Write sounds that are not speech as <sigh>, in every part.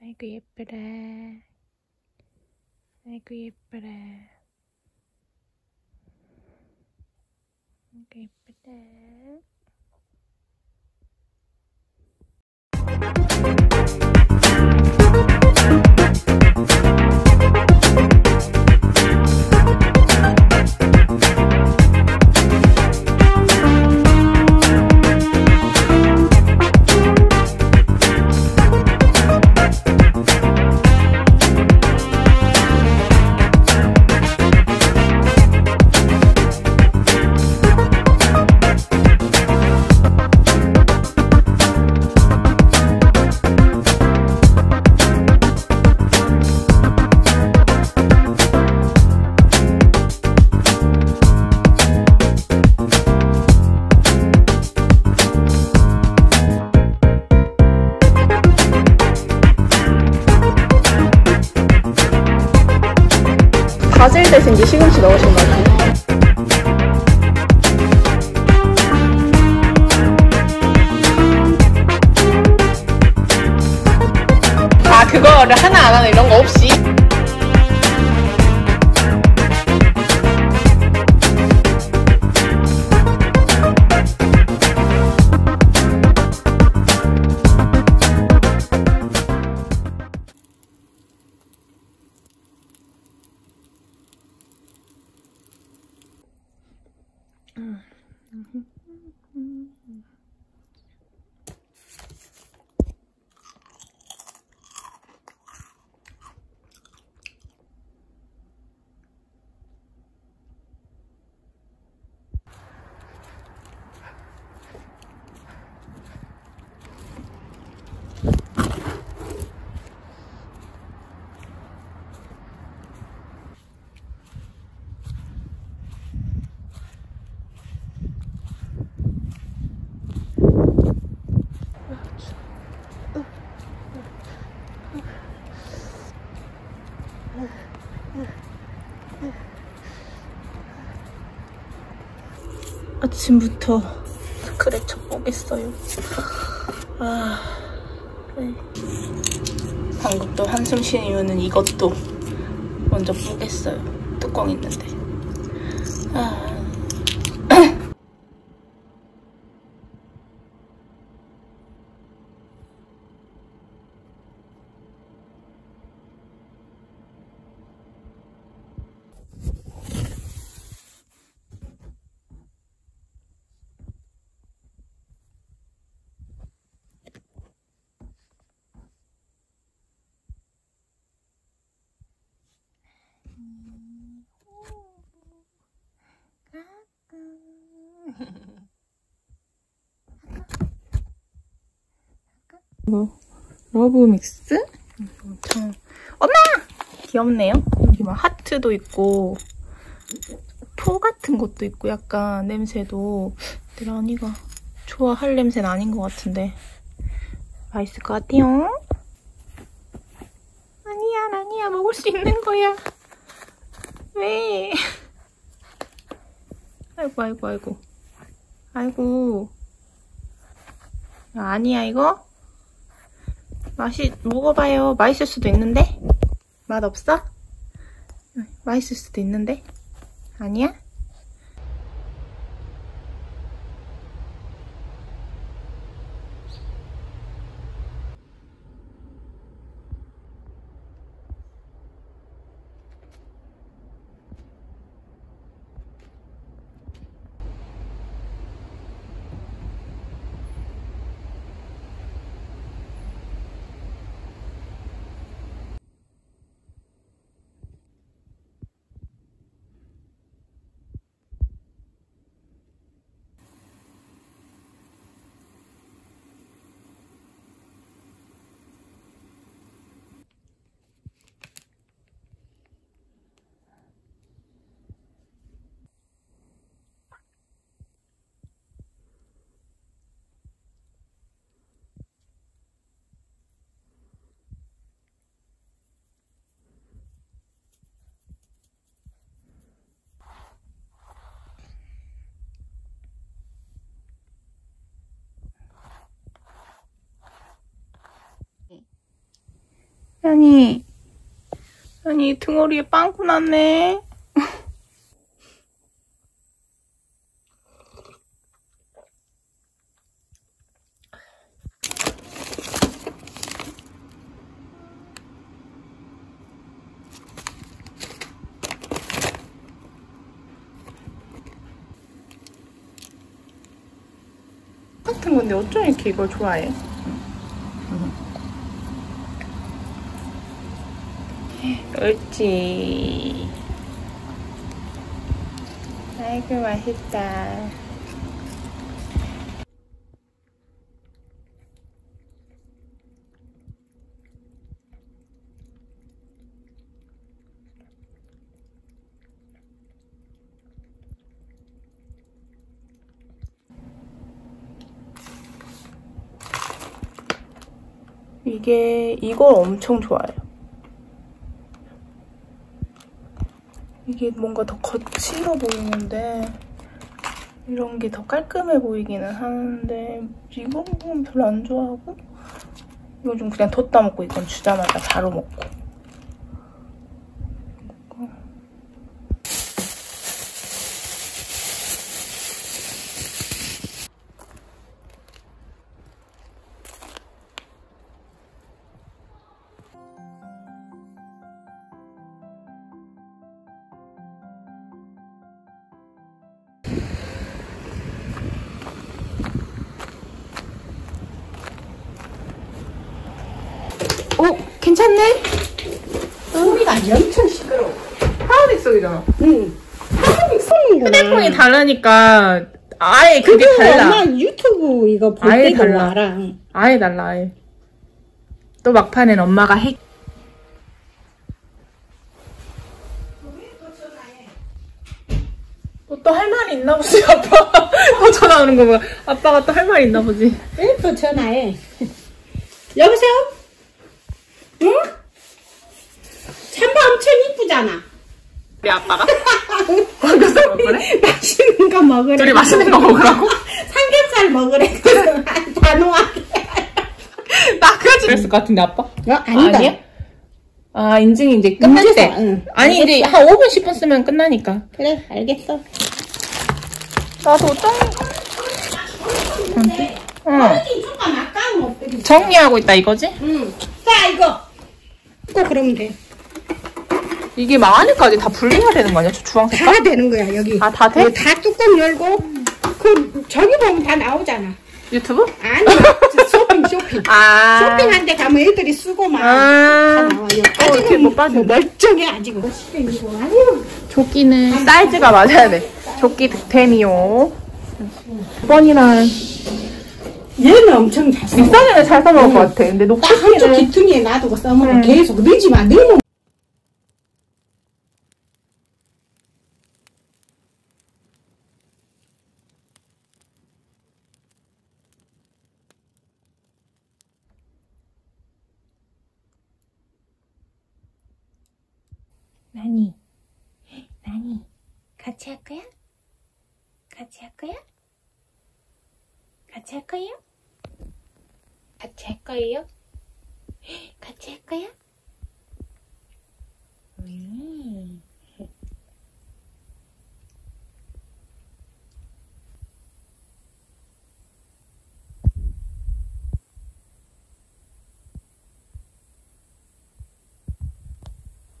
아이고 예쁘라. 아이고 예쁘라. 아이고 예쁘다. 대신 이제 시금치 넣으신 거지? 아 그거를 하나 안 하나 이런 거 없이 아침부터 스크래쳐 보겠어요. 아, 네. 방금 또 한숨 쉬면은 이것도 먼저 보겠어요. 뚜껑 있는데. 아. 이거 러브 믹스? 엄청 엄마! 귀엽네요. 여기 막 하트도 있고 포 같은 것도 있고 약간 냄새도 근데 라니가 좋아할 냄새는 아닌 것 같은데 맛있을 것 같아요. 아니야, 라니야 먹을 수 있는 거야. 왜? 아이고, 아이고, 아이고. 아이고. 아니야, 이거? 맛이, 먹어봐요. 맛있을 수도 있는데? 맛 없어? 맛있을 수도 있는데? 아니야? 아니, 아니, 등허리에 빵꾸 났네. 같은 건데 어쩜 이렇게 이걸 좋아해? 옳지. 아이고 맛있다. 이게 이걸 엄청 좋아해요. 이게 뭔가 더 거칠어 보이는데 이런 게 더 깔끔해 보이기는 하는데 이건 별로 안 좋아하고 이거 좀 그냥 뒀다 먹고 이건 주자마자 바로 먹고. 어? 괜찮네? 소리가 엄청 시끄러워. 파워믹서이잖아 응. 하루씩 쏘는 거야. 휴대폰이 다르니까 아예 그게 달라 엄마 유튜브 이거 볼 아예 때도 달라. 알아. 아예 달라 아예 또 막판엔 엄마가 핵뭐또할 말이 있나 보지 아빠 또 <laughs> 전화 오는 거 보고 아빠가 또 할 말이 있나 보지 왜또 전화해? 여보세요? 응? 참바 엄청 이쁘잖아. 우리 아빠가 <laughs> 거기서 먹으래? 맛있는 거 먹으래. 둘이 맛있는 거 먹으라고? <laughs> 삼겹살 먹으래. <laughs> 단호하게. 나까지 그랬을 것 같은데 아빠? 어, 아니다. 아니야? 아 인증이 이제 끝날 인증서, 때 응. 아니 이제 한 5분 10분 쓰면 끝나니까 그래, 알겠어. 나도 어떤 응 없더니. 정리하고 있다 이거지? 응. 자, 이거. 꼭 그러면 돼. 이게 망하니까지 다 분리해야 되는 거 아니야? 저 주황색 다 되는 거야, 여기. 아, 다 돼? 다 뚜껑 열고, 그, 저기 보면 다 나오잖아. 유튜브? 아니, 저 쇼핑, 쇼핑. <laughs> 아 쇼핑할 때 가면 애들이 쓰고 막. 다아 나와요. 이렇게 아직은 못 빠진다. 멀쩡해, 아직은. 이거 아니요. 조끼는 사이즈가 맞아야 돼 조끼 득템이요 9번이랑 얘는 엄청 잘 써. 비싸게는 잘 써먹을 것 같아 근데 딱 한쪽 귀퉁이에 놔두고 써먹어. 음. 계속 넣지 마. 넣으면 나니, 나니, 같이 할 거야? 같이 할 거야? 같이 할 거예요? 같이 할 거예요? 같이 할 거야? 음.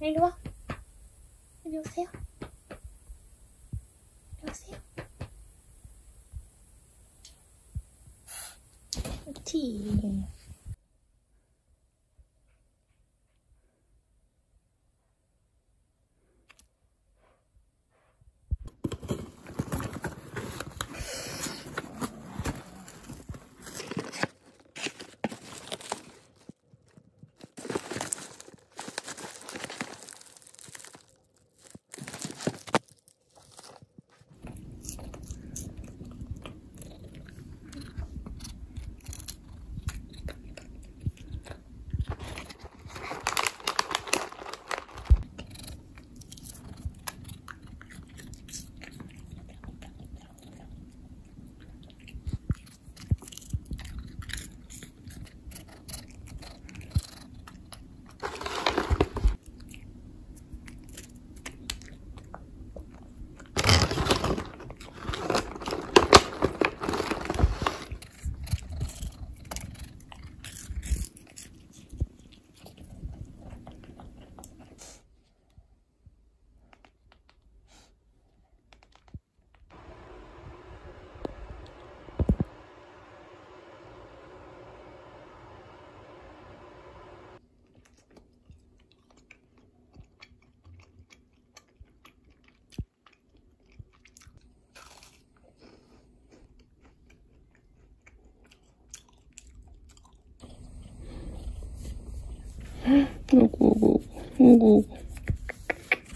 이리 와. 이리 오세요. 이리 오세요. 그 오구, 오구, 오구,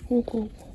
오구, 오구.